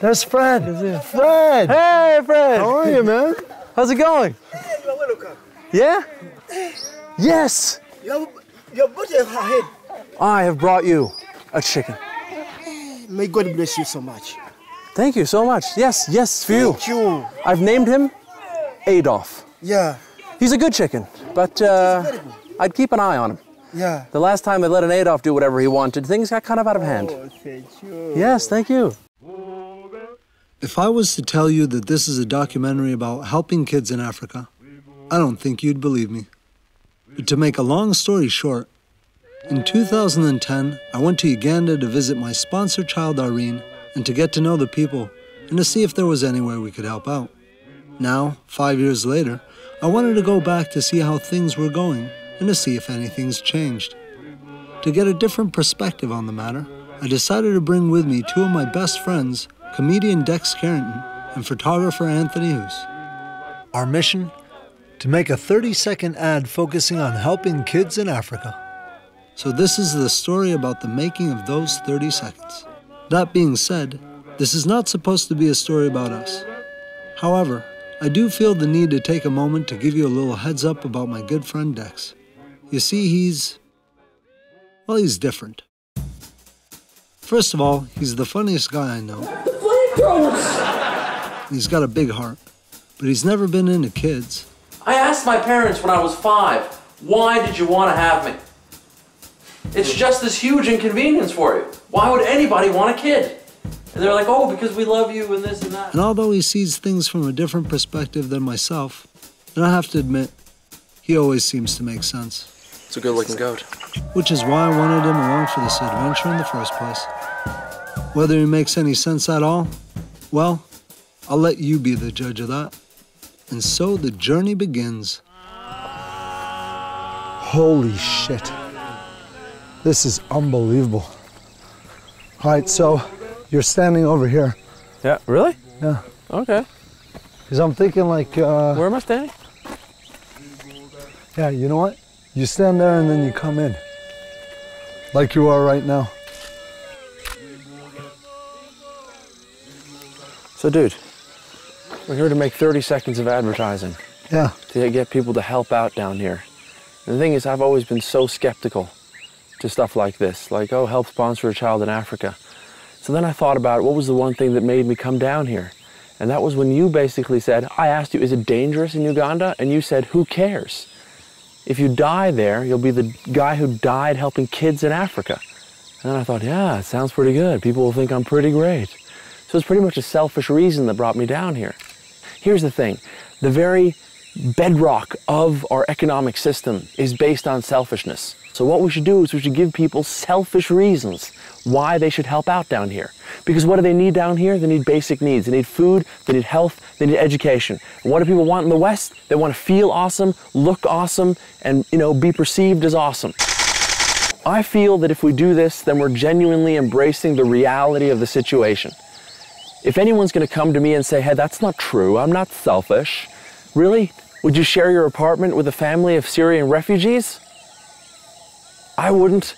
There's Fred. Fred. Hey, Fred. How are you, man? How's it going? You're welcome. Yeah? Yes. Your, your butcher. I have brought you a chicken. May God bless you so much. Thank you so much. Yes, yes, for you. Thank you. I've named him Adolf. Yeah, He's a good chicken, but uh. I'd keep an eye on him. yeah. The last time I let an Adolf do whatever he wanted, things got kind of out of hand. Oh, thank you. Yes, thank you. If I was to tell you that this is a documentary about helping kids in Africa, I don't think you'd believe me. But to make a long story short, in 2010, I went to Uganda to visit my sponsor child Irene and to get to know the people and to see if there was anywhere we could help out. Now, five years later, I wanted to go back to see how things were going and to see if anything's changed. To get a different perspective on the matter, I decided to bring with me two of my best friends, comedian Dex Carrington and photographer Anthony Hoos. Our mission? To make a 30 second ad focusing on helping kids in Africa. So, this is the story about the making of those 30 seconds. That being said, this is not supposed to be a story about us. However, I do feel the need to take a moment to give you a little heads up about my good friend Dex. You see, he's. well, he's different. First of all, he's the funniest guy I know. He's got a big heart, but he's never been into kids. I asked my parents when I was five, why did you want to have me? It's just this huge inconvenience for you. Why would anybody want a kid? And they're like, oh, because we love you and this and that. And although he sees things from a different perspective than myself, and I have to admit, he always seems to make sense. It's a good looking goat. Which is why I wanted him along for this adventure in the first place. Whether it makes any sense at all, well, I'll let you be the judge of that. And so the journey begins. Holy shit. This is unbelievable. All right, so you're standing over here. Yeah, really? Yeah. Okay. Because I'm thinking, like, uh, Where am I standing? yeah, you know what? You stand there and then you come in. Like you are right now. So, dude, we're here to make 30 seconds of advertising Yeah. to get people to help out down here. And the thing is, I've always been so skeptical to stuff like this, like, oh, help sponsor a child in Africa. So then I thought about what was the one thing that made me come down here. And that was when you basically said, I asked you, is it dangerous in Uganda? And you said, who cares? If you die there, you'll be the guy who died helping kids in Africa. And then I thought, yeah, it sounds pretty good. People will think I'm pretty great. So it's pretty much a selfish reason that brought me down here. Here's the thing the very bedrock of our economic system is based on selfishness. So, what we should do is we should give people selfish reasons why they should help out down here. Because what do they need down here? They need basic needs. They need food, they need health, they need education. And what do people want in the West? They want to feel awesome, look awesome, and you know, be perceived as awesome. I feel that if we do this, then we're genuinely embracing the reality of the situation. If anyone's going to come to me and say, hey, that's not true, I'm not selfish, really? Would you share your apartment with a family of Syrian refugees? I wouldn't.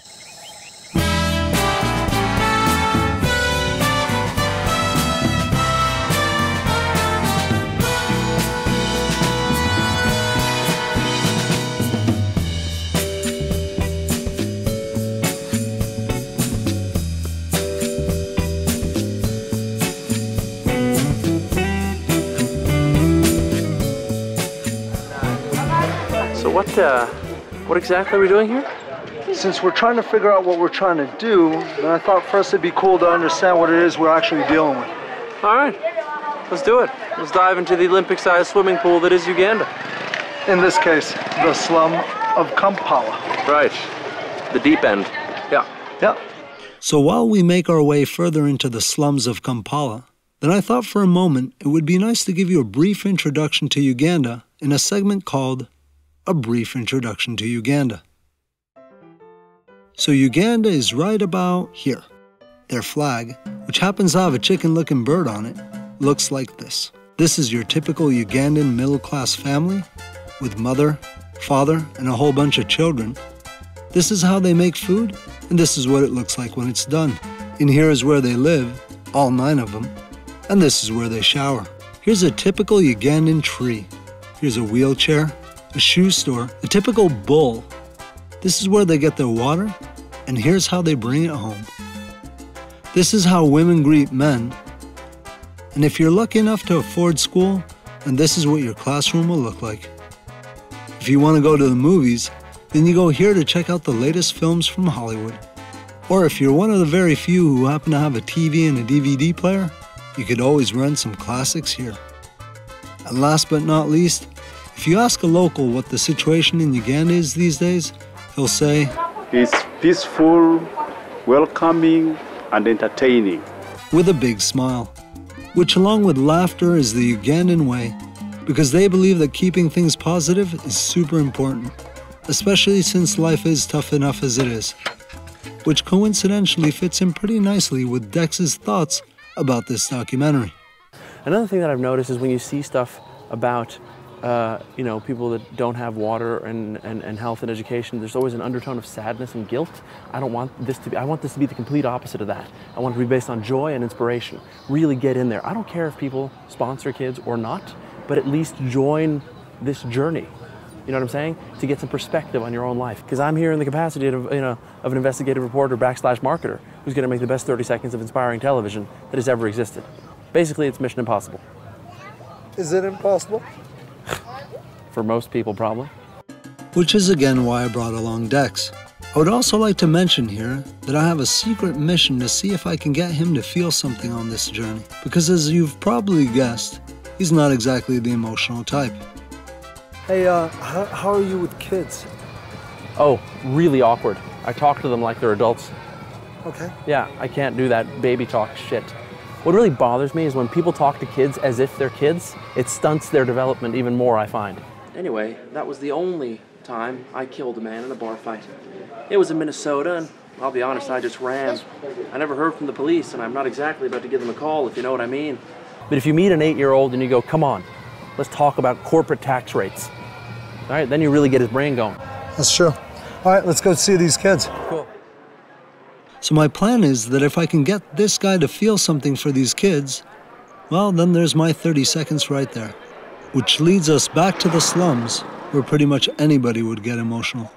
What, uh, what exactly are we doing here? Since we're trying to figure out what we're trying to do, then I thought first it'd be cool to understand what it is we're actually dealing with. All right, let's do it. Let's dive into the Olympic-sized swimming pool that is Uganda. In this case, the slum of Kampala. Right, the deep end. Yeah. Yeah. So while we make our way further into the slums of Kampala, then I thought for a moment it would be nice to give you a brief introduction to Uganda in a segment called A Brief Introduction to Uganda. So Uganda is right about here. Their flag, which happens to have a chicken looking bird on it, looks like this. This is your typical Ugandan middle class family with mother, father, and a whole bunch of children. This is how they make food, and this is what it looks like when it's done. In here is where they live, all nine of them. And this is where they shower. Here's a typical Ugandan tree. Here's a wheelchair, a shoe store, a typical bull. This is where they get their water, and here's how they bring it home. This is how women greet men. And if you're lucky enough to afford school, then this is what your classroom will look like. If you want to go to the movies, then you go here to check out the latest films from Hollywood. Or if you're one of the very few who happen to have a TV and a DVD player, you could always rent some classics here. And last but not least, if you ask a local what the situation in Uganda is these days, he'll say, It's peaceful, welcoming, and entertaining. with a big smile, which, along with laughter, is the Ugandan way because they believe that keeping things positive is super important, especially since life is tough enough as it is. Which coincidentally fits in pretty nicely with Dex's thoughts about this documentary. Another thing that I've noticed is when you see stuff about, uh, you know, people that don't have water and, and, and health and education, there's always an undertone of sadness and guilt. I don't want this to be, I want this to be the complete opposite of that. I want it to be based on joy and inspiration. Really get in there. I don't care if people sponsor kids or not, but at least join this journey. You know what I'm saying? To get some perspective on your own life. Because I'm here in the capacity of, you know, of an investigative reporter backslash marketer who's going to make the best 30 seconds of inspiring television that has ever existed. Basically, it's Mission Impossible. Is it impossible? For most people, probably. Which is again why I brought along Dex. I would also like to mention here that I have a secret mission to see if I can get him to feel something on this journey. Because as you've probably guessed, he's not exactly the emotional type. Hey, uh, how, how are you with kids? Oh, really awkward. I talk to them like they're adults. Okay. Yeah, I can't do that baby talk shit. What really bothers me is when people talk to kids as if they're kids, it stunts their development even more, I find. Anyway, that was the only time I killed a man in a bar fight. It was in Minnesota, and I'll be honest, I just ran. I never heard from the police, and I'm not exactly about to give them a call, if you know what I mean. But if you meet an eight year old and you go, come on, let's talk about corporate tax rates, all right, then you really get his brain going. That's true. All right, let's go see these kids. Cool. So my plan is that if I can get this guy to feel something for these kids, well, then there's my 30 seconds right there. Which leads us back to the slums, where pretty much anybody would get emotional.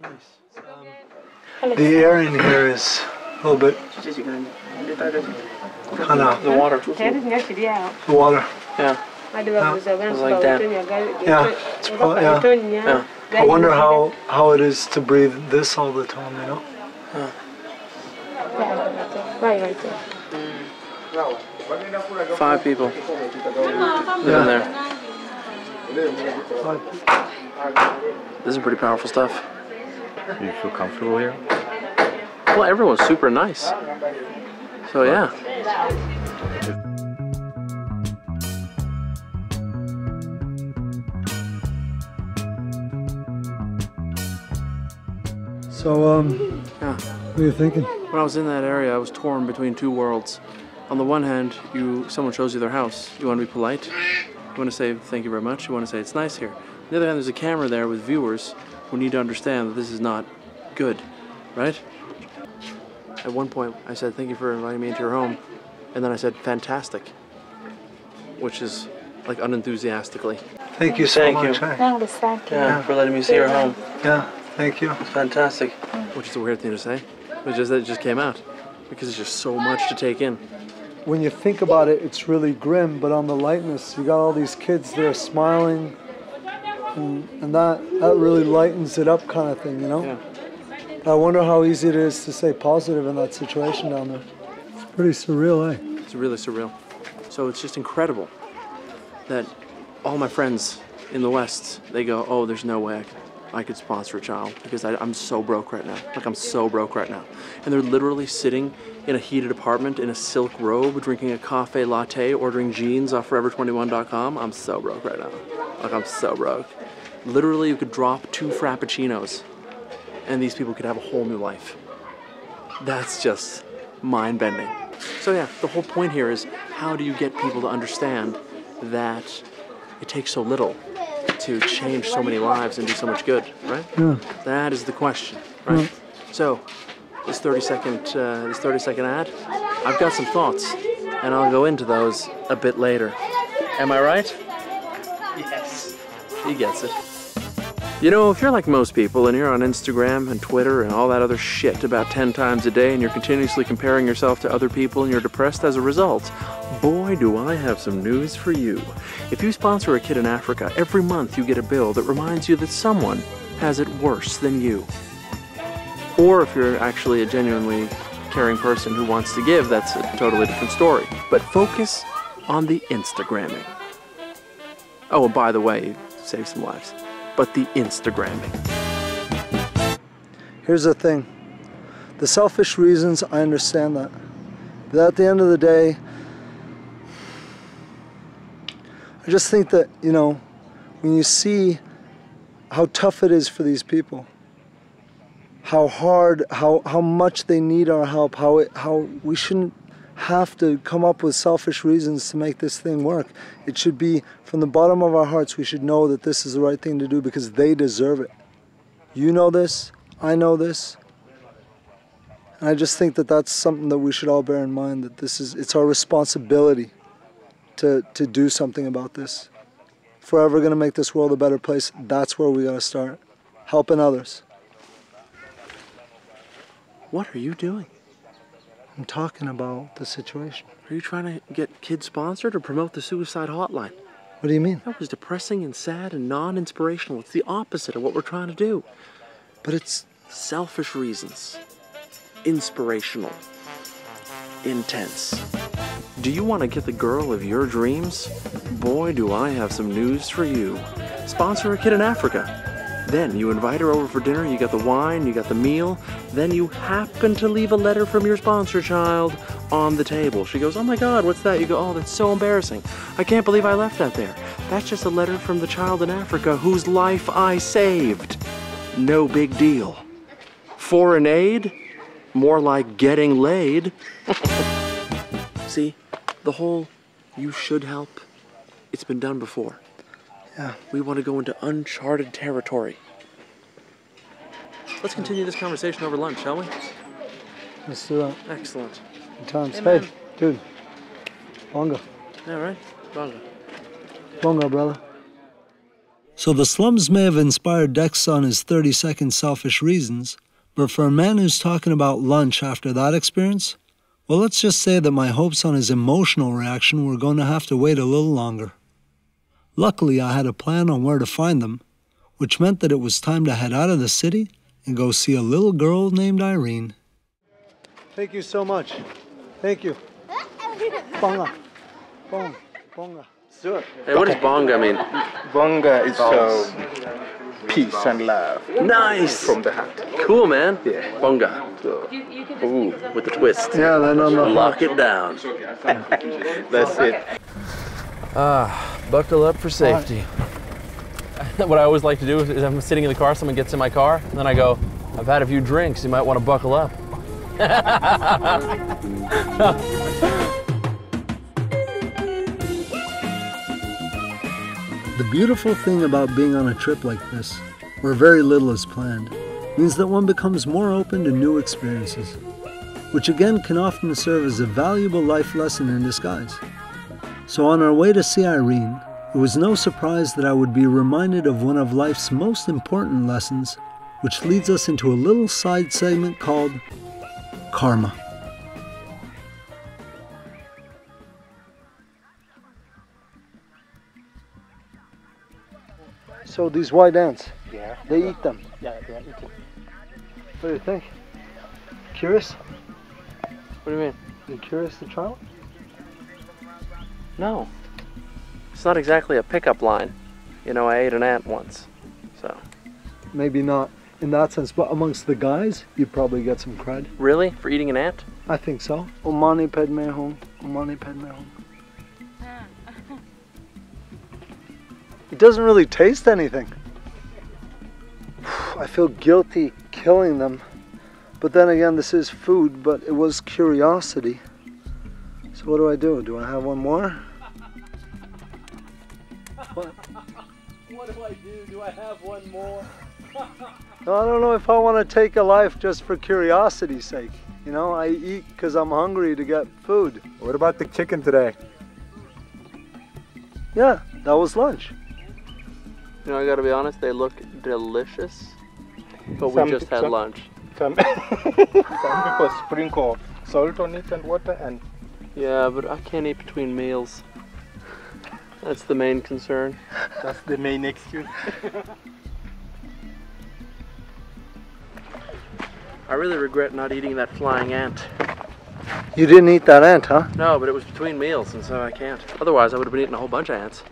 Nice. the air in here is a little bit kind of The water. the water. Yeah. like that. Yeah, it's probably, yeah. Yeah. I wonder how, how it is to breathe this all the time, you know? Right, right there. Mm. Five people living there. Five. This is pretty powerful stuff. You feel comfortable here? Well, everyone's super nice. So yeah. So, um, Yeah. what are you thinking? When I was in that area, I was torn between two worlds. On the one hand, you someone shows you their house. You want to be polite. You want to say thank you very much. You want to say it's nice here. On the other hand, there's a camera there with viewers who need to understand that this is not good, right? At one point, I said thank you for inviting me into your home, and then I said fantastic, which is like unenthusiastically. Thank you so Thank much. you. eh? Now the second. Yeah, for letting me see your home. Yeah, thank you. It's Fantastic. Which is a weird thing to say. It just it just came out because it's just so much to take in. When you think about it, it's really grim, but on the lightness, you got all these kids there smiling, and, and that that really lightens it up, kind of thing, you know. Yeah. I wonder how easy it is to stay positive in that situation down there. It's pretty surreal, eh? It's really surreal. So it's just incredible that all my friends in the West, they go, oh, there's no way I could, I could sponsor a child because I, I'm so broke right now. Like, I'm so broke right now. And they're literally sitting in a heated apartment in a silk robe, drinking a cafe latte, ordering jeans off forever21.com. I'm so broke right now. Like, I'm so broke. Literally, you could drop two Frappuccinos and these people could have a whole new life. That's just mind bending. So, yeah, the whole point here is how do you get people to understand that it takes so little to change so many lives and do so much good, right? Yeah. That is the question, right? So, this 30 second, uh, this 30 second ad, I've got some thoughts, and I'll go into those a bit later. Am I right? He gets it. You know, if you're like most people and you're on Instagram and Twitter and all that other shit about 10 times a day and you're continuously comparing yourself to other people and you're depressed as a result, boy, do I have some news for you. If you sponsor a kid in Africa, every month you get a bill that reminds you that someone has it worse than you. Or if you're actually a genuinely caring person who wants to give, that's a totally different story. But focus on the Instagramming. Oh, and by the way, save some lives. But the Instagramming. Here's the thing the selfish reasons, I understand that. But at the end of the day, I just think that, you know, when you see how tough it is for these people, how hard, how, how much they need our help, how, it, how we shouldn't have to come up with selfish reasons to make this thing work. It should be from the bottom of our hearts, we should know that this is the right thing to do because they deserve it. You know this, I know this. And I just think that that's something that we should all bear in mind that this is it's our responsibility to to do something about this. If we're ever going to make this world a better place, that's where we got to start. Helping others. What are you doing? I'm talking about the situation. Are you trying to get kids sponsored or promote the suicide hotline? What do you mean? That was depressing and sad and non inspirational. It's the opposite of what we're trying to do. But it's Selfish reasons, inspirational, intense. Do you want to get the girl of your dreams? Boy, do I have some news for you. Sponsor a kid in Africa. Then you invite her over for dinner, you got the wine, you got the meal, then you happen to leave a letter from your sponsor child on the table. She goes, Oh my god, what's that? You go, Oh, that's so embarrassing. I can't believe I left that there. That's just a letter from the child in Africa whose life I saved. No big deal. Foreign aid? More like getting laid. See, the whole you should help, it's been done before. Yeah. We want to go into uncharted territory. Let's continue this conversation over lunch, shall we? let's do that. Excellent. Good times. Hey, Hey, man. dude. Bonga. All right. bongo. Bonga, brother. So the slums may have inspired Dex on his 30 second selfish reasons, but for a man who's talking about lunch after that experience, well, let's just say that my hopes on his emotional reaction were going to have to wait a little longer. Luckily, I had a plan on where to find them, which meant that it was time to head out of the city and go see a little girl named Irene. Thank you so much. Thank you. Bonga. Bong. Bonga. Sure. Hey, what does bonga mean? Bonga is so peace and love Nice. from the heart. Cool, man. Yeah. Bonga. Ooh, with the twist. Yeah, then on the Lock it down. That's it. Ah, buckle up for safety. what I always like to do is I'm sitting in the car, someone gets in my car, and then I go, I've had a few drinks, you might want to buckle up. The beautiful thing about being on a trip like this, where very little is planned, means that one becomes more open to new experiences, which again can often serve as a valuable life lesson in disguise. So, on our way to see Irene, it was no surprise that I would be reminded of one of life's most important lessons, which leads us into a little side segment called Karma. So these white ants, Yeah. they eat them. Yeah, they are eating. What do you think? Curious? What do you mean? You curious to try one? No. It's not exactly a pickup line. You know, I ate an ant once. So. Maybe not in that sense, but amongst the guys, you'd probably get some cred. Really? For eating an ant? I think so. Om mani padme hum. Om mani padme hum. It doesn't really taste anything. I feel guilty killing them. But then again, this is food, but it was curiosity. So what do I do? Do I have one more? What? What do I do? Do I have one more? I don't know if I want to take a life just for curiosity's sake. You know, I eat because I'm hungry to get food. What about the chicken today? Yeah, that was lunch. You know, I gotta be honest, they look delicious. But Some- we just had some- lunch. Some, some people sprinkle salt on it and water and Yeah, but I can't eat between meals. That's the main concern. that's the main excuse. I really regret not eating that flying ant. You didn't eat that ant, huh? No, but it was between meals, and so I can't. Otherwise, I would have been eating a whole bunch of ants.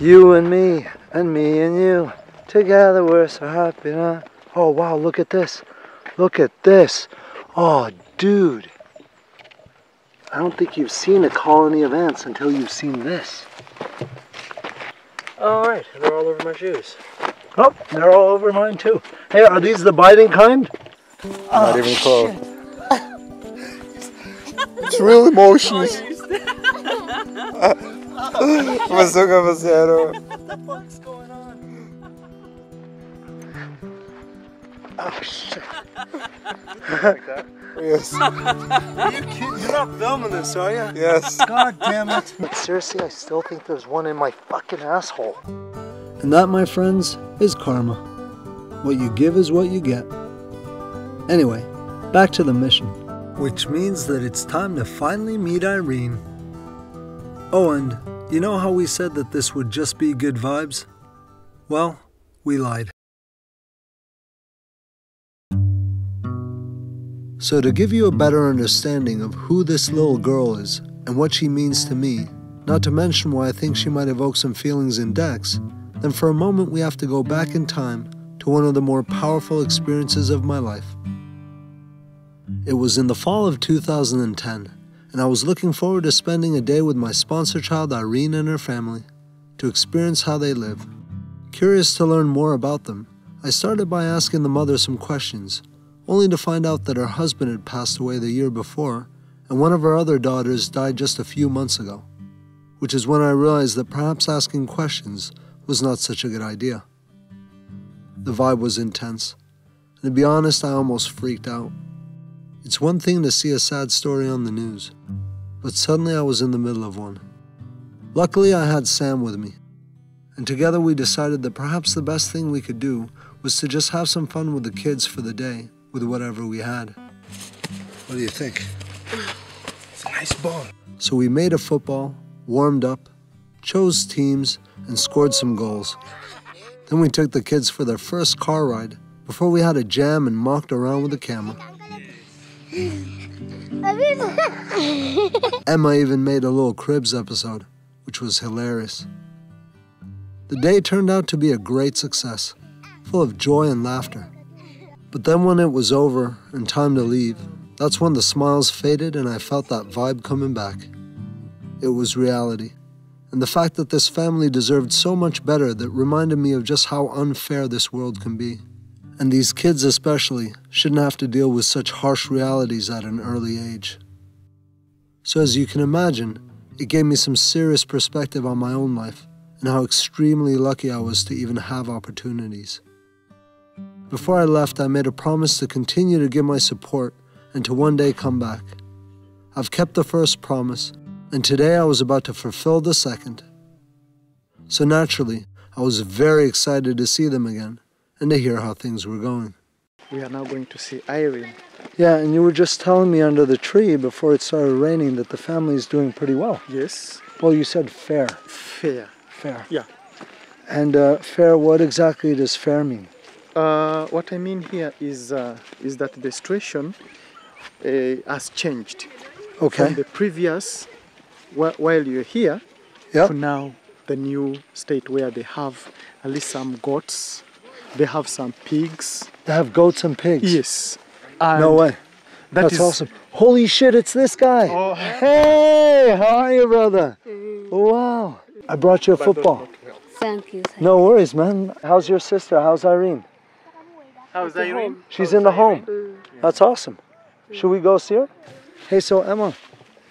You and me, and me and you. Together we're so happy now. Oh, wow, look at this. Look at this. Oh, dude. I don't think you've seen a colony of ants until you've seen this. All right, they're all over my shoes. Oh, they're all over mine too. Hey, are these the biting kind? Not even oh, close. It's real emotions. Masuka Masero. Oh, shit. Yes. You're not filming this, are you? Yes. God damn it. But seriously, I still think there's one in my fucking asshole. And that, my friends, is karma. What you give is what you get. Anyway, back to the mission. Which means that it's time to finally meet Irene. Oh, and you know how we said that this would just be good vibes? Well, we lied. So, to give you a better understanding of who this little girl is and what she means to me, not to mention why I think she might evoke some feelings in Dex, then for a moment we have to go back in time to one of the more powerful experiences of my life. It was in the fall of 2010, and I was looking forward to spending a day with my sponsor child Irene and her family to experience how they live. Curious to learn more about them, I started by asking the mother some questions only to find out that her husband had passed away the year before, and one of her other daughters died just a few months ago, which is when I realized that perhaps asking questions was not such a good idea. The vibe was intense, and to be honest, I almost freaked out. It's one thing to see a sad story on the news, but suddenly I was in the middle of one. Luckily, I had Sam with me, and together we decided that perhaps the best thing we could do was to just have some fun with the kids for the day with whatever we had. What do you think? It's a nice ball. So we made a football, warmed up, chose teams, and scored some goals. Then we took the kids for their first car ride before we had a jam and mocked around with the camera. Emma even made a little Cribs episode, which was hilarious. The day turned out to be a great success, full of joy and laughter. But then when it was over and time to leave, that's when the smiles faded and I felt that vibe coming back. It was reality, and the fact that this family deserved so much better that reminded me of just how unfair this world can be. And these kids, especially, shouldn't have to deal with such harsh realities at an early age. So, as you can imagine, it gave me some serious perspective on my own life and how extremely lucky I was to even have opportunities. Before I left, I made a promise to continue to give my support and to one day come back. I've kept the first promise, and today I was about to fulfill the second. So naturally, I was very excited to see them again and to hear how things were going. We are now going to see Irene. Yeah, and you were just telling me under the tree before it started raining that the family is doing pretty well. Yes. Well, you said fair. Fair. Fair. Yeah. And uh, fair, what exactly does fair mean? Uh, what I mean here is uh, is that the situation uh, has changed Okay. from the previous wh- while you're here Yep. to now the new state where they have at least some goats, they have some pigs. They have goats and pigs. Yes. No way. that That's is- awesome. Holy shit, it's this guy. Oh. Hey, how are you, brother? Wow. I brought you a football. Thank you. Thank No worries, man. How's your sister? How's Irene? How's that Irene? She's in the home. That's awesome. Should we go see her? Hey, so Emma,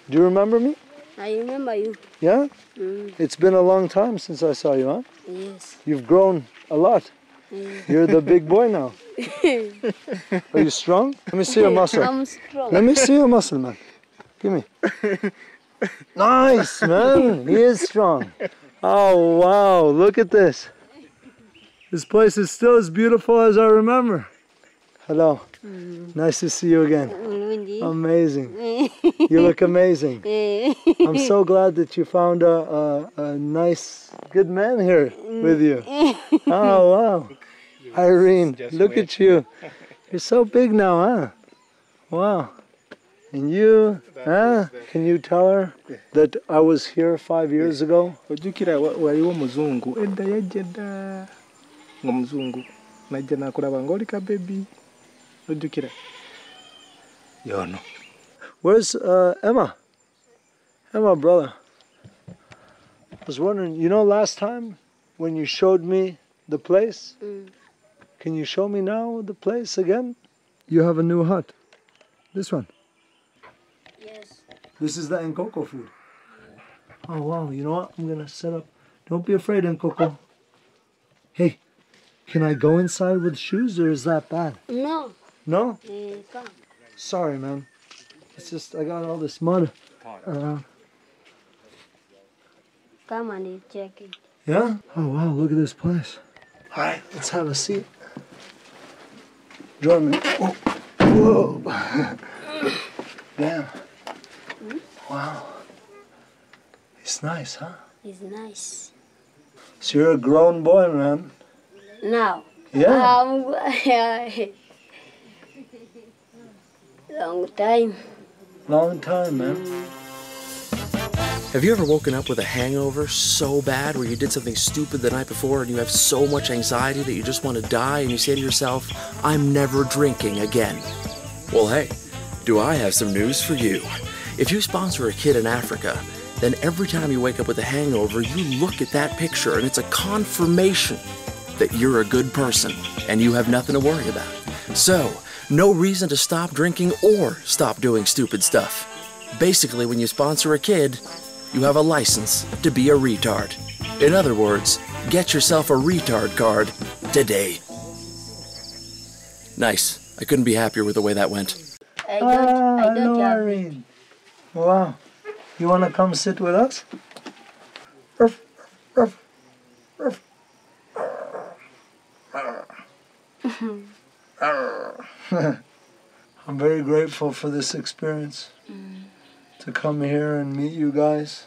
do you remember me? I remember you. Yeah? Mm, It's been a long time since I saw you, huh? yes. You've grown a lot. You're the big boy now. Are you strong? Let me see your muscle. I'm strong. Let me see your muscle, man. Give me. Nice, man. He is strong. Oh, wow. Look at this. This place is still as beautiful as I remember. Hello. Nice to see you again. Amazing. You look amazing. I'm so glad that you found a, a, a nice, good man here with you. Oh, wow. Irene, look at you. You're so big now, huh? Wow. And you, huh? Can you tell her that I was here five years ago? Ojjukira wa- waliwo omuzungu edda yajja edda ng'omuzungu najja nakulaba ng'oli ka bebi ojjukira yono Where's uh, Emma? Emma, brother. I was wondering, you know, last time when you showed me the place, Mm. can you show me now the place again? You have a new hut. This one. Yes. This is the Nkoko food. Oh, wow. You know what? I'm going to set up. Don't be afraid, Nkoko. Hey, can I go inside with shoes or is that bad? No. No? Sorry, man. It's just, I got all this mud around. Come and check it. Yeah? Oh wow, look at this place. Alright, let's have a seat. Join me. Oh. Whoa. Damn. Wow. It's nice, huh? It's nice. So you're a grown boy, man. Now. Yeah. Um, long time. Long time, man. Have you ever woken up with a hangover so bad where you did something stupid the night before and you have so much anxiety that you just want to die and you say to yourself, I'm never drinking again? Well, hey, do I have some news for you? If you sponsor a kid in Africa, then every time you wake up with a hangover, you look at that picture and it's a confirmation that you're a good person and you have nothing to worry about. So, no reason to stop drinking or stop doing stupid stuff. Basically, when you sponsor a kid, you have a license to be a retard. In other words, get yourself a retard card today. Nice. I couldn't be happier with the way that went. I don't, Ah, I don't hello, Irene. Wow. You want to come sit with us? Ruff, ruff, ruff. I'm very grateful for this experience. Mm. To come here and meet you guys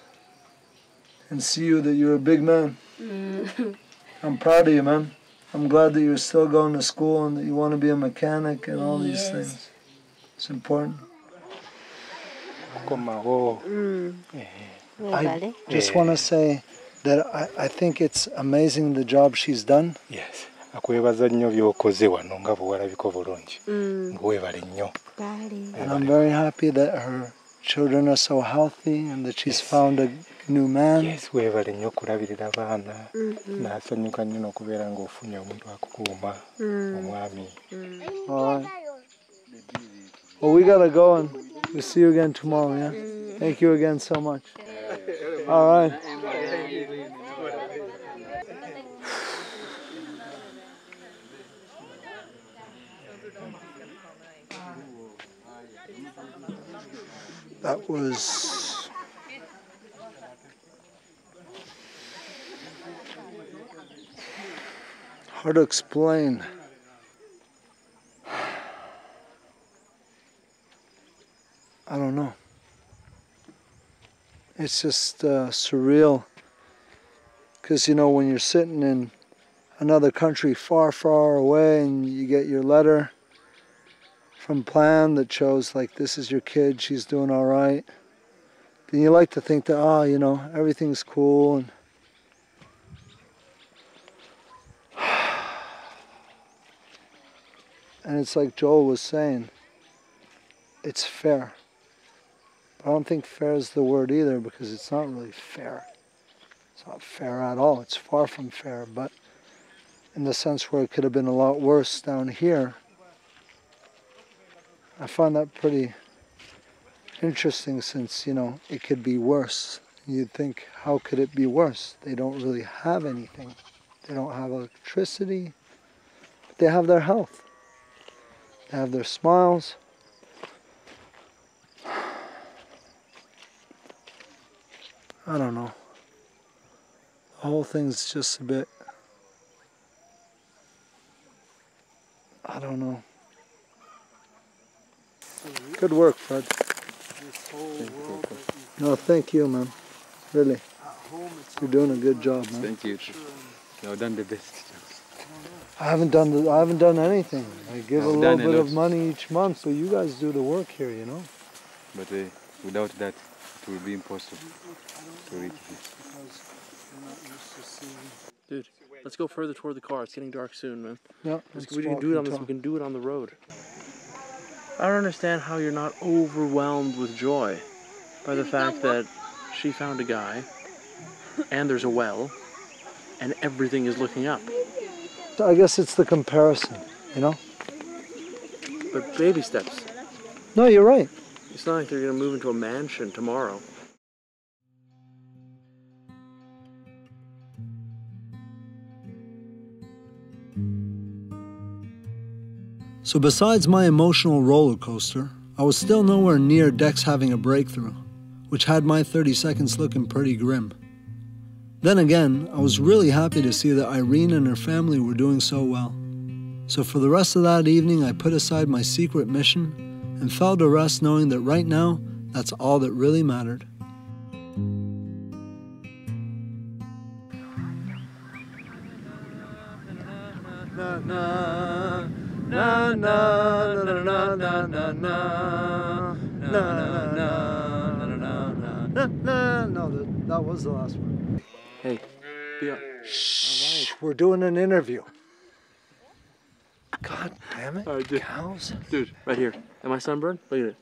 and see you that you're a big man. Mm. I'm proud of you, man. I'm glad that you're still going to school and that you want to be a mechanic and all these things. It's important. komawo mm. eh. oh, I just eh. want to say that I, I think it's amazing the job she's done. yes akwebaza nnyo by'okoze wano nga bwe walabiko bulungi Mm. weebale nnyo I'm very happy that her children are so healthy and that she's found a new man. yes weebale nnyo okulabirira baana mm-hmm. n'asanyuka nnyo n'okubeera ng'ofunye omuntu akukuuma mm. omwami mm. All right. Well, we got to go and we'll see you again tomorrow, yeah? Mm. Thank you again so much. All right. That was hard to explain. I don't know. It's just uh, surreal. Because, you know, when you're sitting in another country far, far away, and you get your letter from Plan that shows like this is your kid, she's doing all right. Then you like to think that ah, you know, everything's cool and and it's like Joel was saying, it's fair. But I don't think fair is the word either because it's not really fair. It's not fair at all. It's far from fair, but in the sense where it could have been a lot worse down here, I find that pretty interesting since, you know, it could be worse. You'd think, how could it be worse? They don't really have anything. They don't have electricity, but they have their health. They have their smiles. I don't know. The whole thing's just a bit. I don't know. Good work, Fred. No, thank you, man. Really. You're doing a good job, man. Thank you. You have done the best. I haven't done the, I haven't done anything. I give a I've little done a bit of money each month, so you guys do the work here, you know. But uh, without that, it will be impossible to reach it. Dude, let's go further toward the car. It's getting dark soon, man. Yeah. Let's- we can do it on this. We can do it on the road. I don't understand how you're not overwhelmed with joy by the fact that she found a guy, and there's a well, and everything is looking up. I guess it's the comparison, you know. But baby steps. No, you're right. It's not like they're gonna move into a mansion tomorrow. So, besides my emotional roller coaster, I was still nowhere near Dex having a breakthrough, which had my 30 seconds looking pretty grim. Then again, I was really happy to see that Irene and her family were doing so well. So, for the rest of that evening, I put aside my secret mission and fell to rest knowing that right now, that's all that really mattered. No, that, that was the last one. Hey, be up. Shh, we're doing an interview. God damn it. All right, dude. Cows? Dude, right here. Am I sunburned? Look at it.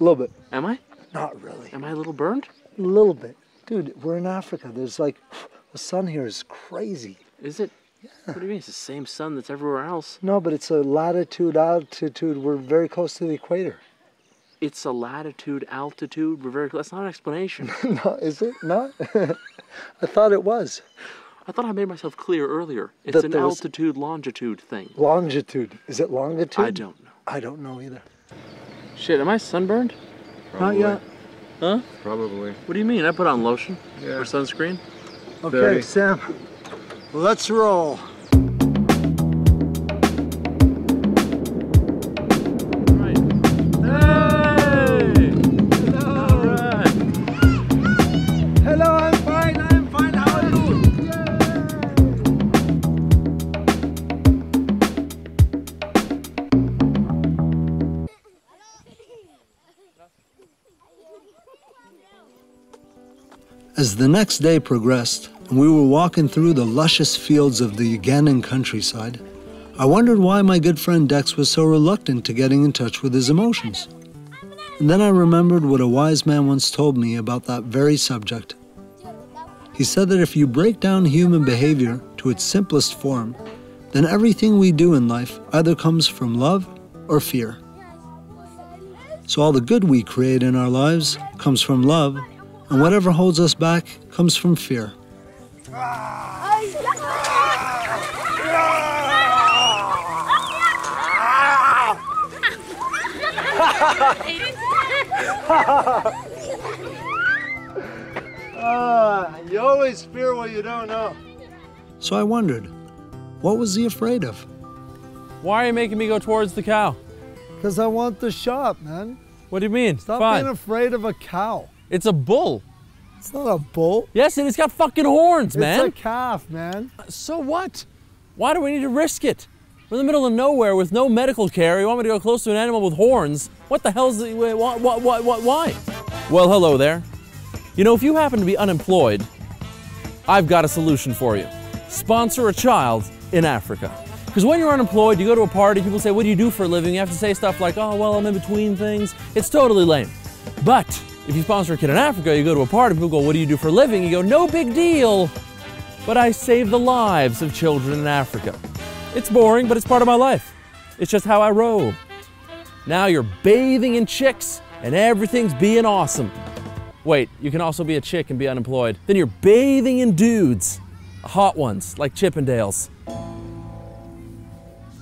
A little bit. Am I? Not really. Am I a little burned? A little bit. Dude, we're in Africa. There's like, the sun here is crazy. Is it? What do you mean? It's the same sun that's everywhere else. No, but it's a latitude, altitude. We're very close to the equator. It's a latitude, altitude. We're very. That's not an explanation. no, is it not? I thought it was. I thought I made myself clear earlier. It's That an altitude, longitude thing. Longitude. Is it longitude? I don't know. I don't know either. Shit, am I sunburned? Not yet. Huh? Probably. What do you mean? I put on lotion Yeah. or sunscreen. Okay, Thirty. Sam. Let's roll. As the next day progressed, and we were walking through the luscious fields of the Ugandan countryside, I wondered why my good friend Dex was so reluctant to getting in touch with his emotions. And then I remembered what a wise man once told me about that very subject. He said that if you break down human behavior to its simplest form, then everything we do in life either comes from love or fear. So all the good we create in our lives comes from love, and whatever holds us back comes from fear. Ah, you always fear what you don't know. So I wondered, what was he afraid of? Why are you making me go towards the cow? Because I want the shop, man. What do you mean? Stop Fine. being afraid of a cow. It's a bull. It's not a bull. Yes, and it's got fucking horns, man. It's a calf, man. So what? Why do we need to risk it? We're in the middle of nowhere with no medical care. You want me to go close to an animal with horns? What the hell's the, what, what, what, why? Well, hello there. You know, if you happen to be unemployed, I've got a solution for you. Sponsor a child in Africa. Because when you're unemployed, you go to a party, people say, What do you do for a living? You have to say stuff like, Oh, well, I'm in between things. It's totally lame. But if you sponsor a kid in Africa, you go to a party, people go, What do you do for a living? You go, No big deal. But I save the lives of children in Africa. It's boring, but it's part of my life. It's just how I roll. Now you're bathing in chicks and everything's being awesome. Wait, you can also be a chick and be unemployed. Then you're bathing in dudes, hot ones like Chippendales,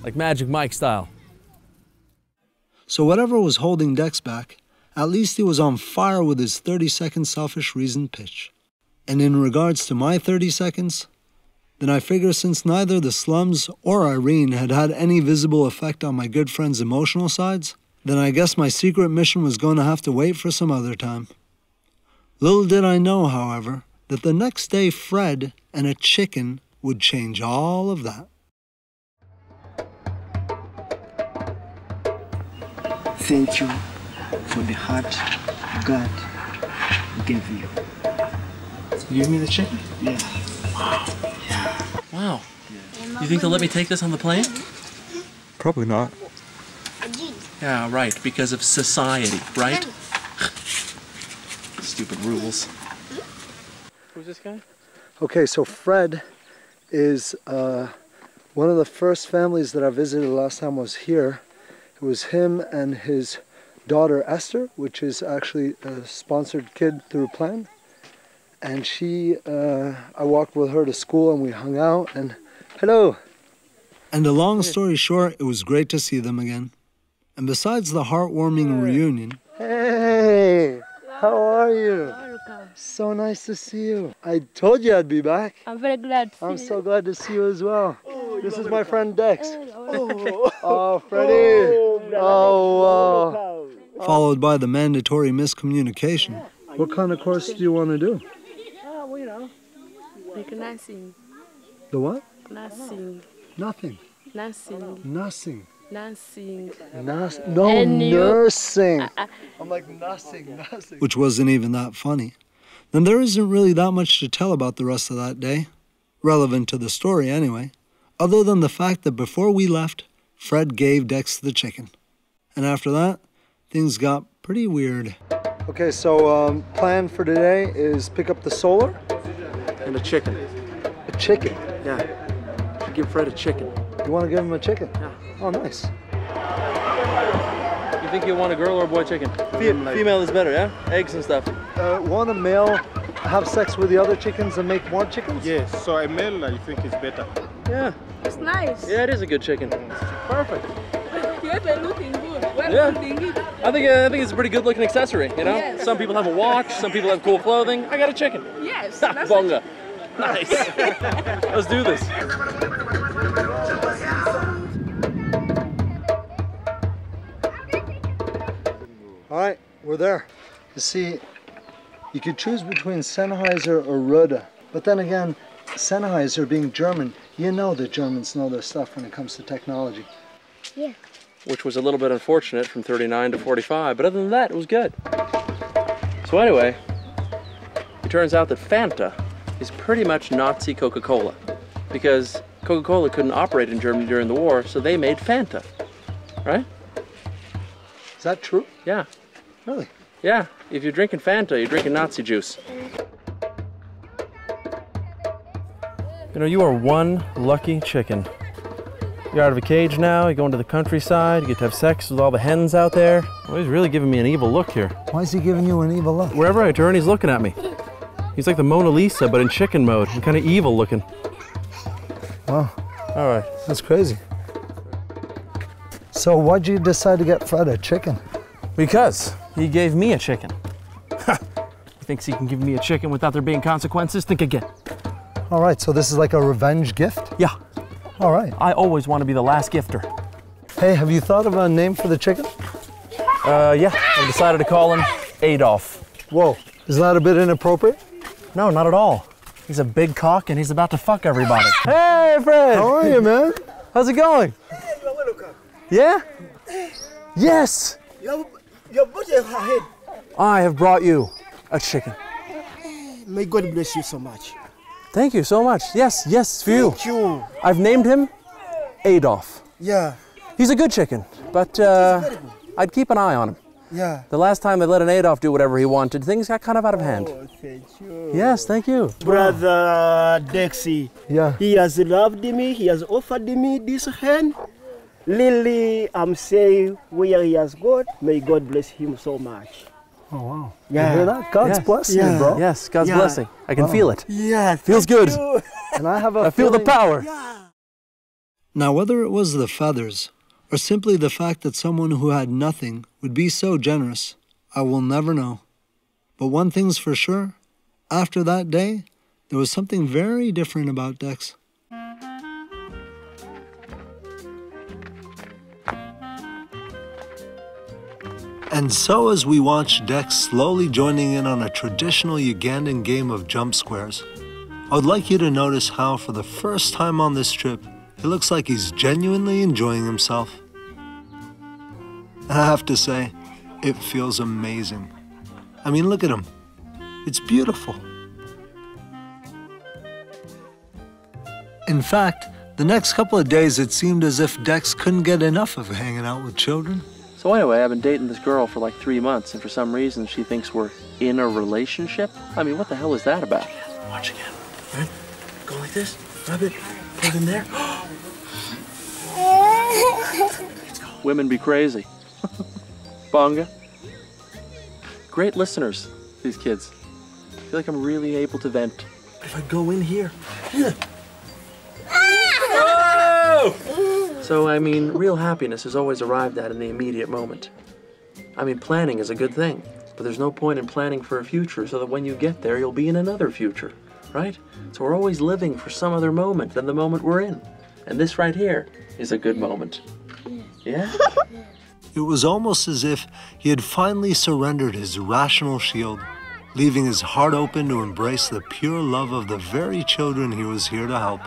like Magic Mike style. So, whatever was holding Dex back, at least he was on fire with his 30 second selfish reason pitch. And in regards to my 30 seconds, then I figure since neither the slums or Irene had had any visible effect on my good friend's emotional sides, then I guess my secret mission was going to have to wait for some other time. Little did I know, however, that the next day Fred and a chicken would change all of that. Thank you for the heart God gave you. You give me the chicken? Yeah. Wow. Yeah. Wow. You think they'll let me take this on the plane? Probably not. Yeah, right, because of society, right? Stupid rules. Who's this guy? Okay, so Fred is uh, one of the first families that I visited last time I was here. It was him and his daughter Esther, which is actually a sponsored kid through Plan. And she, uh, I walked with her to school and we hung out and hello. And a long story short, it was great to see them again. And besides the heartwarming reunion, Hey, how are you? So nice to see you. I told you I'd be back. I'm very glad. to I'm see so glad to see you as well. This is my friend Dex. Oh, Freddie. Oh, wow. Followed by the mandatory miscommunication. What kind of course do you want to do? Oh, you know, like nursing, The what? nursing, Nothing. nursing, Nothing. nursing. Nurs- no, And you- nursing. Uh, I'm like, nothing, nothing. which wasn't even that funny, then there isn't really that much to tell about the rest of that day, relevant to the story anyway, other than the fact that before we left, Fred gave Dex the chicken. And after that, things got pretty weird. Okay, so um, plan for today is pick up the solar, And a chicken. a chicken. Yeah. Should give Fred a chicken. You want to give him a chicken? Yeah. Oh, nice. You think you want a girl or a boy chicken? female is better, yeah? Eggs and stuff. Uh, want a male have sex with the other chickens and make more chickens? Yes, so a male I think is better. Yeah. It's nice. Yeah, it is a good chicken. Perfect. You have a looking good. Well, Yeah. I think uh, I think it's a pretty good looking accessory, you know? Yes. Some people have a watch, some people have cool clothing. I got a chicken. Yes. Ha, that's Bonga. Nice. Let's do this. All right, we're there. You see, you could choose between Sennheiser or Rode, but then again, Sennheiser being German, you know the Germans know their stuff when it comes to technology. Which was a little bit unfortunate from 39 to 45, but other than that, it was good. So anyway, it turns out that Fanta is pretty much Nazi Coca-Cola because Coca-Cola couldn't operate in Germany during the war, so they made Fanta. Right? Is that true? Yeah. Really? Yeah. If you're drinking Fanta, you're drinking Nazi juice. You know, you are one lucky chicken. You're out of a cage now, you go into the countryside, you get to have sex with all the hens out there. Well, he's really giving me an evil look here. Why is he giving you an evil look? Wherever I turn, he's looking at me. He's like the Mona Lisa, but in chicken mode, and kind of evil looking. Wow, All right. that's crazy. So why'd you decide to get Fred a chicken? Because he gave me a chicken. he thinks he can give me a chicken without there being consequences? Think again. All right, so this is like a revenge gift? Yeah, All right. I always want to be the last gifter. Hey, have you thought of a name for the chicken? Uh, yeah, I've decided to call him Adolf. Whoa, is that a bit inappropriate? No, not at all. He's a big cock and he's about to fuck everybody. hey, Fred! How are you, man? How's it going? Yeah? Yes! Your, your body ahead. I have brought you a chicken. May God bless you so much. Thank you so much. Yes, yes, for you. Thank you. I've named him Adolf. Yeah, He's a good chicken, but uh, I'd keep an eye on him. yeah. The last time I let an Adolf do whatever he wanted, things got kind of out of hand. Oh, thank you. Yes, thank you. Brother Dexy, Yeah. he has loved me, he has offered me this hand. Lily, I'm saying where he has got, may God bless him so much. Oh, wow. Yeah. You hear that? God's Yeah. blessing Yeah. bro. Yes, God's Yeah. blessing. I can feel it. Yeah, Feels good. And I have a I feel the feeling- power. Now, whether it was the feathers or simply the fact that someone who had nothing would be so generous, I will never know. But one thing's for sure after that day, there was something very different about Dex. And so, as we watch Dex slowly joining in on a traditional Ugandan game of jump squares, I would like you to notice how, for the first time on this trip, it looks like he's genuinely enjoying himself. And I have to say, it feels amazing. I mean, look at him. It's beautiful. In fact, the next couple of days it seemed as if Dex couldn't get enough of hanging out with children. So anyway, I've been dating this girl for like three months, and for some reason she thinks we're in a relationship. I mean, what the hell is that about? Watch again. Right? Go like this. Rub it. Put it in there. Women be crazy. Bonga. Great listeners, these kids. I feel like I'm really able to vent. If I go in here. So, I mean, real happiness is always arrived at in the immediate moment. I mean, planning is a good thing, but there's no point in planning for a future so that when you get there, you'll be in another future, right? So we're always living for some other moment than the moment we're in. And this right here is a good moment. Yeah? It was almost as if he had finally surrendered his rational shield, leaving his heart open to embrace the pure love of the very children he was here to help.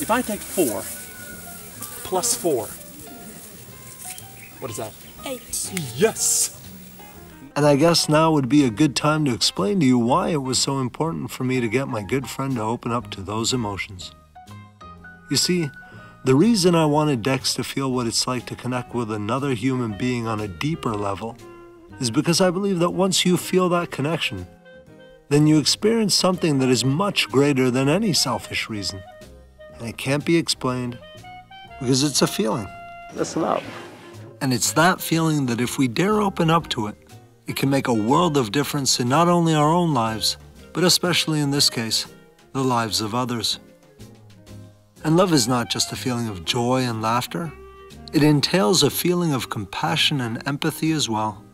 If I take four plus four, what is that? Eight. Yes! And I guess now would be a good time to explain to you why it was so important for me to get my good friend to open up to those emotions. You see, the reason I wanted Dex to feel what it's like to connect with another human being on a deeper level is because I believe that once you feel that connection, then you experience something that is much greater than any selfish reason. And it can't be explained because it's a feeling. That's love. And it's that feeling that if we dare open up to it, it can make a world of difference in not only our own lives, but especially in this case, the lives of others. And love is not just a feeling of joy and laughter, it entails a feeling of compassion and empathy as well.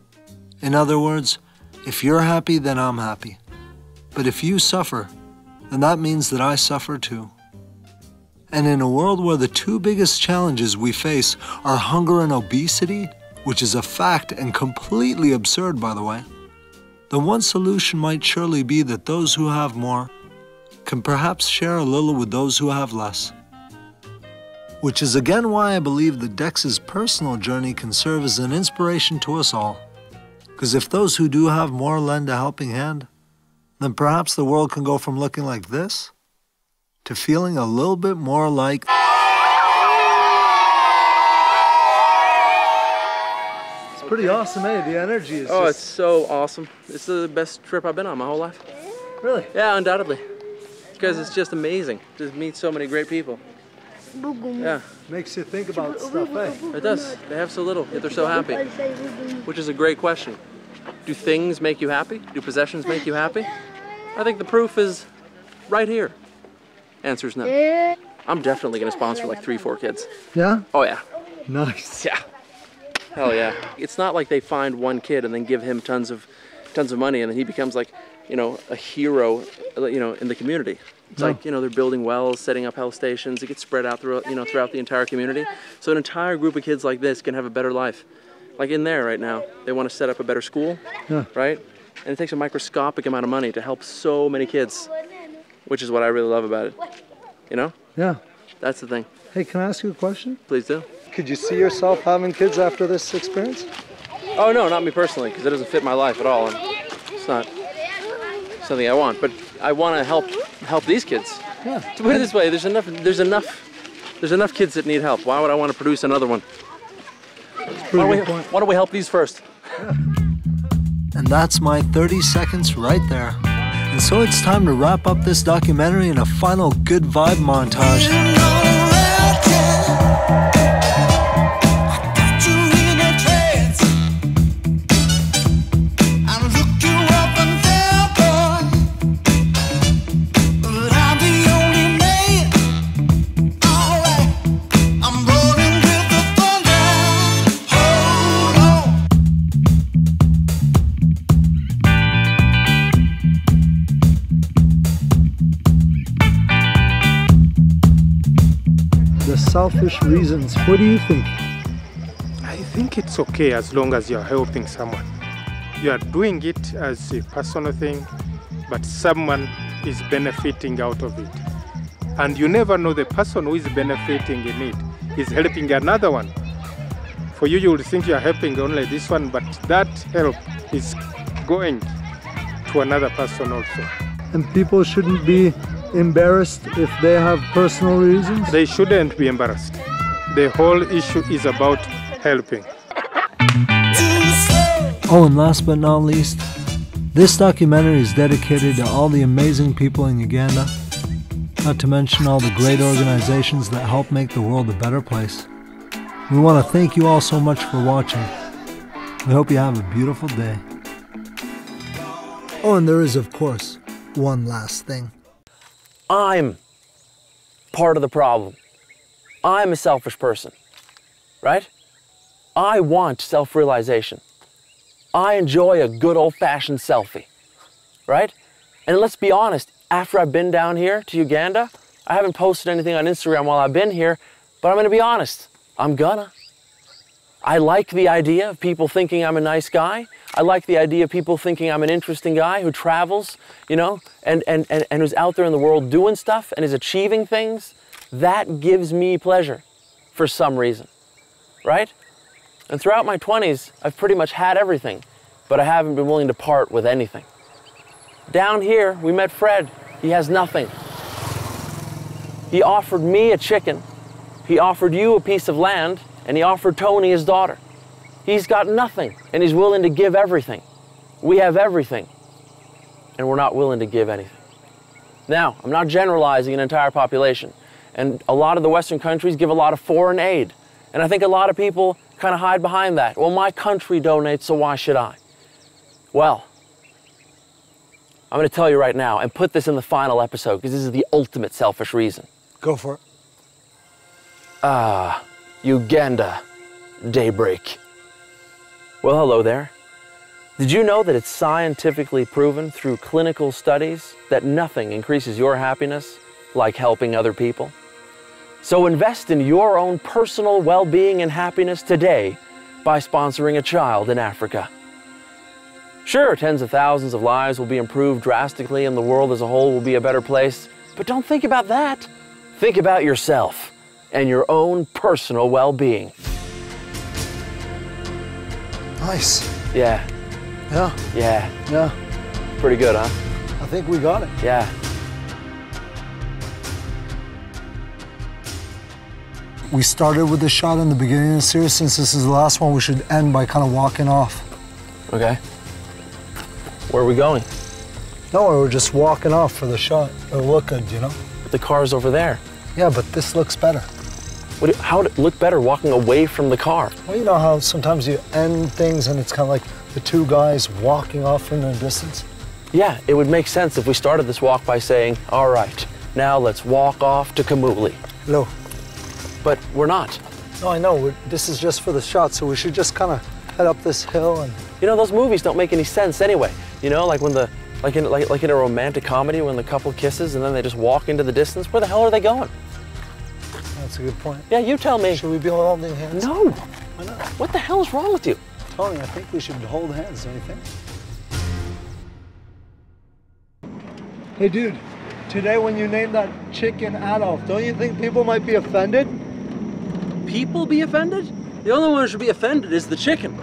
In other words, if you're happy, then I'm happy. But if you suffer, then that means that I suffer too. And in a world where the two biggest challenges we face are hunger and obesity, which is a fact and completely absurd, by the way, the one solution might surely be that those who have more can perhaps share a little with those who have less. Which is again why I believe that Dex's personal journey can serve as an inspiration to us all. Because if those who do have more lend a helping hand, then perhaps the world can go from looking like this to feeling a little bit more like. It's pretty awesome, eh? The energy is Oh, just... it's so awesome. It's the best trip I've been on my whole life. Really? Yeah, undoubtedly. Because it's just amazing. Just meet so many great people. Yeah, Makes you think about stuff, eh? it does. They have so little, yet they're so happy. Which is a great question. Do things make you happy? Do possessions make you happy? I think the proof is right here. Answer's no. I'm definitely gonna sponsor like three, four kids. Yeah? Oh yeah. Nice. Yeah. Hell yeah. It's not like they find one kid and then give him tons of tons of money and then he becomes like, you know, a hero, you know, in the community. It's No. like, you know, they're building wells, setting up health stations. It gets spread out throughout, you know, throughout the entire community. So an entire group of kids like this can have a better life. Like in there right now, they want to set up a better school, Yeah. right? and it takes a microscopic amount of money to help so many kids, which is what I really love about it. You know? Yeah. That's the thing. Hey, can I ask you a question? Please do. Could you see yourself having kids after this experience? Oh no, not me personally, because it doesn't fit my life at all, and it's not something I want. But I want to help help these kids. Yeah. To put it this way, there's enough there's enough there's enough kids that need help. Why would I want to produce another one? Why don't, we, why don't we help these first? And that's my 30 seconds right there. And so it's time to wrap up this documentary in a final good vibe montage. Selfish reasons. What do you think? I think it's okay as long as you're helping someone. You are doing it as a personal thing, but someone is benefiting out of it. And you never know the person who is benefiting in it is helping another one. For you, you will think you are helping only this one, but that help is going to another person also. And people shouldn't be embarrassed if they have personal reasons? They shouldn't be embarrassed. The whole issue is about helping. Oh, and last but not least, this documentary is dedicated to all the amazing people in Uganda, not to mention all the great organizations that help make the world a better place. We want to thank you all so much for watching. We hope you have a beautiful day. Oh, and there is, of course, one last thing. I'm part of the problem. I'm a selfish person, right? I want self realization. I enjoy a good old fashioned selfie, right? And let's be honest, after I've been down here to Uganda, I haven't posted anything on Instagram while I've been here, but I'm gonna be honest, I'm gonna. I like the idea of people thinking I'm a nice guy. I like the idea of people thinking I'm an interesting guy who travels, you know, and, and, and, and who's out there in the world doing stuff and is achieving things. That gives me pleasure for some reason, right? And throughout my 20s, I've pretty much had everything, but I haven't been willing to part with anything. Down here, we met Fred. He has nothing. He offered me a chicken, he offered you a piece of land, and he offered Tony his daughter. He's got nothing, and he's willing to give everything. We have everything, and we're not willing to give anything. Now, I'm not generalizing an entire population, and a lot of the Western countries give a lot of foreign aid, and I think a lot of people kind of hide behind that. Well, my country donates, so why should I? Well, I'm going to tell you right now, and put this in the final episode, because this is the ultimate selfish reason. Go for it. Ah, Uganda, daybreak. Well, hello there. Did you know that it's scientifically proven through clinical studies that nothing increases your happiness like helping other people? So invest in your own personal well being and happiness today by sponsoring a child in Africa. Sure, tens of thousands of lives will be improved drastically and the world as a whole will be a better place, but don't think about that. Think about yourself and your own personal well being. Nice. Yeah, Yeah, yeah, yeah. pretty good, huh? I think we got it. Yeah. We started with the shot in the beginning of the series. Since this is the last one, we should end by kind of walking off. Okay. Where are we going? No, we were just walking off for the shot. It'll look good, you know? The car's over there. Yeah, but this looks better. What how would it look better walking away from the car? Well, you know how sometimes you end things and it's kind of like the two guys walking off in the distance? Yeah, it would make sense if we started this walk by saying, all right, now let's walk off to Kamuli. No. But we're not. No, I know. We're, this is just for the shot, so we should just kind of head up this hill and. You know, those movies don't make any sense anyway. You know, like when the, like in, like, like in a romantic comedy when the couple kisses and then they just walk into the distance. Where the hell are they going? That's a good point. Yeah, you tell me. Should we be holding hands? No. Why not? What the hell is wrong with you? Tony, I think we should hold hands, don't you think? Hey, dude, today when you named that chicken Adolf, don't you think people might be offended? People be offended? The only one who should be offended is the chicken.